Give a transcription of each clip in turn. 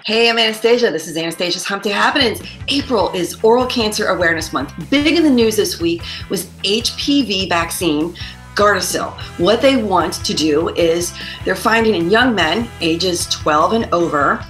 Hey, I'm Anastasia. This is Anastasia's Hump Day Happenings. April is Oral Cancer Awareness Month. Big in the news this week was HPV vaccine Gardasil. What they want to do is they're finding in young men ages 12 and over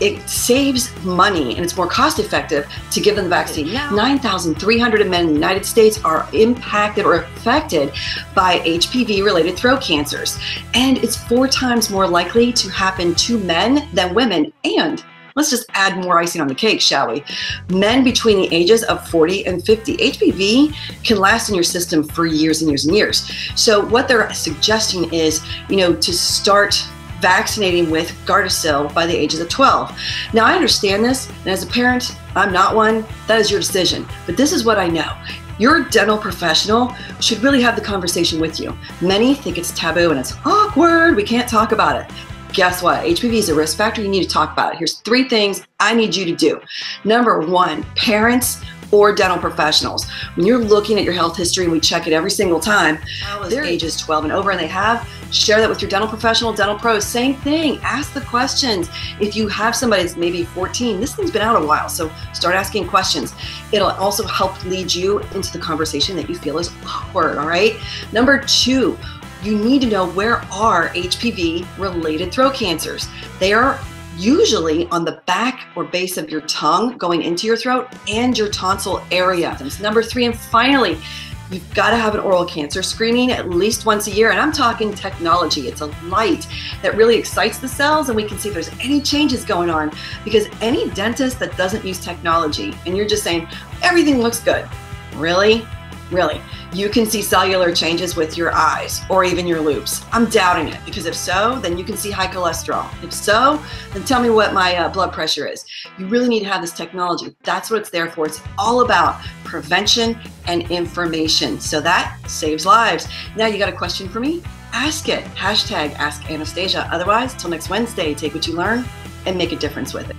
it saves money and it's more cost effective to give them the vaccine. 9,300 men in the United States are impacted or affected by HPV related throat cancers. And it's four times more likely to happen to men than women. And let's just add more icing on the cake, shall we? Men between the ages of 40 and 50. HPV can last in your system for years and years and years. So, what they're suggesting is, you know, to start vaccinating with Gardasil by the ages of 12. Now, I understand this, and as a parent, I'm not one, that is your decision. But this is what I know. Your dental professional should really have the conversation with you. Many think it's taboo and it's awkward, we can't talk about it. Guess what? HPV is a risk factor. You need to talk about it. Here's three things I need you to do. Number one, parents or dental professionals. When you're looking at your health history, and we check it every single time, their age is 12 and over, and they have, share that with your dental professional, dental pros. Same thing. Ask the questions. If you have somebody that's maybe 14, this thing's been out a while, so start asking questions. It'll also help lead you into the conversation that you feel is awkward, all right? Number two, you need to know where are HPV related throat cancers. They are usually on the back or base of your tongue going into your throat and your tonsil area. Number three, and finally, You've got to have an oral cancer screening at least once a year. And I'm talking technology. It's a light that really excites the cells, and we can see if there's any changes going on. Because any dentist that doesn't use technology and you're just saying everything looks good, really? Really, you can see cellular changes with your eyes or even your loupes. I'm doubting it because if so, then you can see high cholesterol. If so, then tell me what my uh, blood pressure is. You really need to have this technology. That's what it's there for. It's all about prevention and information. So that saves lives. Now you got a question for me? Ask it. Hashtag Ask Anastasia. Otherwise, till next Wednesday, take what you learn and make a difference with it.